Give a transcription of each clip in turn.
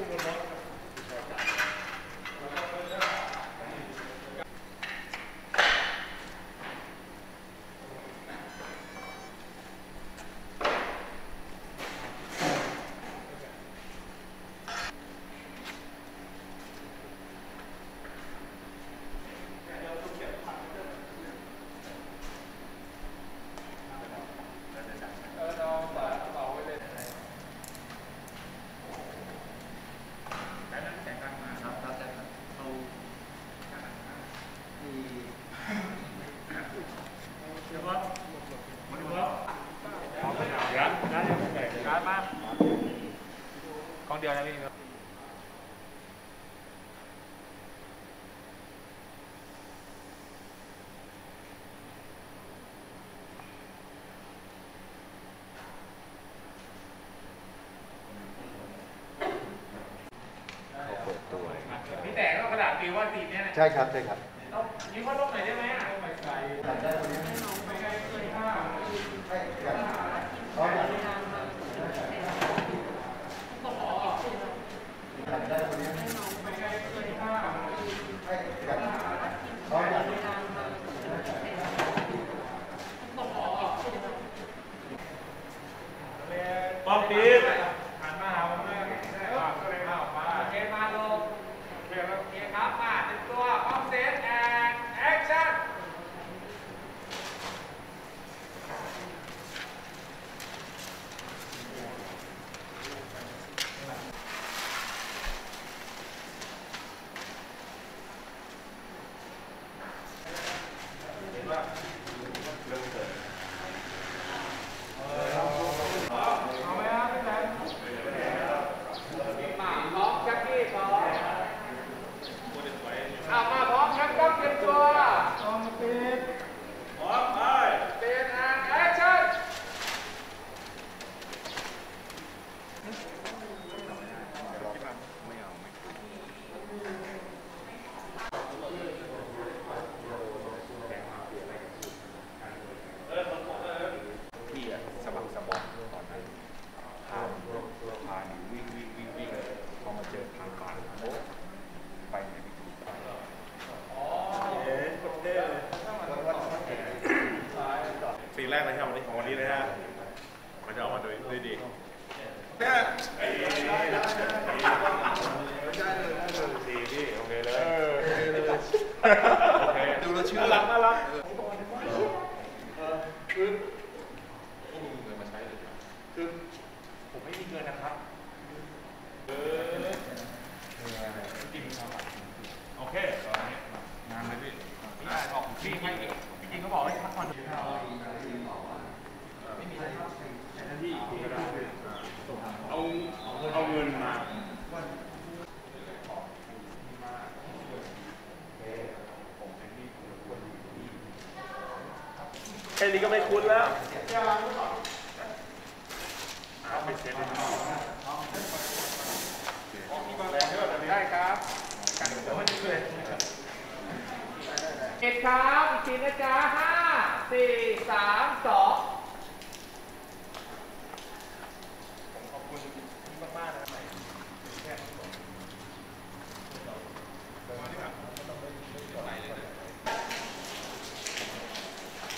Thank you. ปีว่าตีเนี่ยใช่ครับใช่ครับต้องยิ้มว่าลงหน่อยได้ไหมอะ ป๊อปปี๊บ หันมาหาผมเลยก็เลยมาออกมาโอเคมาลงโอเคครับโอเคครับมาเต็มตัวพร้อม set and action เอาไหมครับพี่แตนมาพร้อมแจ็คกี้พร้อมเอามาพร้อมครับต้องเตรียมตัวพร้อมปิด พร้อมไป เป็นแอนแอคชั่น พี่อะสะบักสะบอมตอนนั้นพาพาหนีวิ่งวิ่งวิ่งวิ่งเลยพอมาเจอทางผ่านโอ้ไปไหนไม่ถูก สิ่งแรกนะครับวันนี้ของวันนี้นะฮะมันจะออกมาโดยด้วยดีดีพี่โอเคเลยโอเคดูแลชื่อรักน่ารัก ผมไม่มีเงินนะครับ โอเค งานเลยพี่พี่ บอกพี่ให้พี่จริงเขาบอกให้พักผ่อนเอาเอาเงินมาแค่นี้ก็ไม่คุ้นแล้วไปเซ็ตให้หน่อยได้ครับกันเดี๋ยวมันจะเลย เอ็ดครับอีกทีนะจ๊ะห้าสี่สามสอง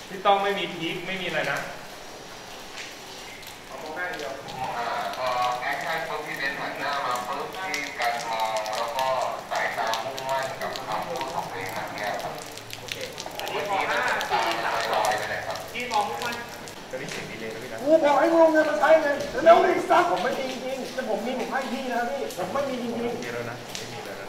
พี่ต้องไม่มีพีคไม่มีอะไรนะ อ่าพอแอคชั่นปุ๊บพี่เบนหันหน้ามาปุ๊บที่การมองแล้วก็สายตามุ่งมั่นกับคำพูดของตัวเองแบบเนี้ยครับ ทีมบอกห้าสี่สามส ล อง อยไปเลยครับ ทีมบอกมุกมัน จะได้เสียงดี เลยนะพี่นะกูบอกให้มึงเอาเงินมาใช้ไงแล้วดิซักผมไม่มีจริงๆแต่ผมมีผมให้พี่นะครับพี่ผมไม่มีจริงมีแล้วนะไม่มีแล้วนะ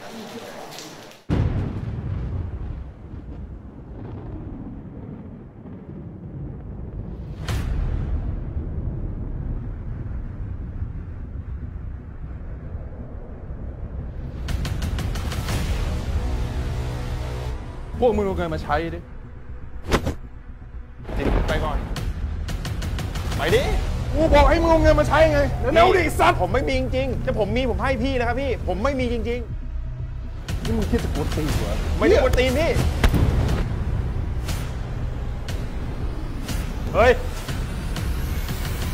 พวกมึงเอาเงินมาใช้ดิ ไปดิ กูบอกให้มึงเอาเงินมาใช้ไงแล้วดิซักผมไม่มีจริงๆแต่ผมมีผมให้พี่นะครับพี่ ผมไม่มีจริงๆนี่มึงคิดจะกดตีหัวไม่ได้กดตีนพี่ เฮ้ย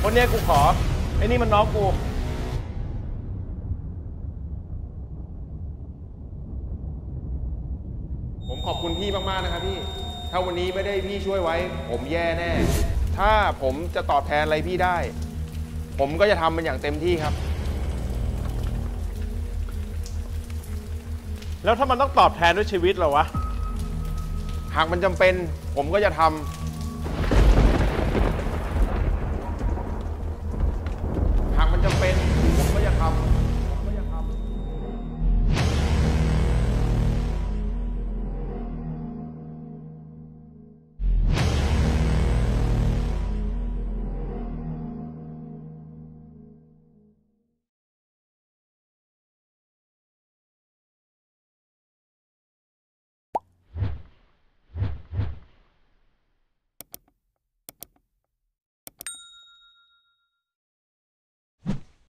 คนเนี้ยกูขอ ไอ้นี่มันน้องกู ผมขอบคุณพี่มาก ๆ นะครับพี่ ถ้าวันนี้ไม่ได้พี่ช่วยไว้ ผมแย่แน่ ถ้าผมจะตอบแทนอะไรพี่ได้ ผมก็จะทำมันอย่างเต็มที่ครับ แล้วถ้ามันต้องตอบแทนด้วยชีวิตเหรอวะ หากมันจำเป็น ผมก็จะท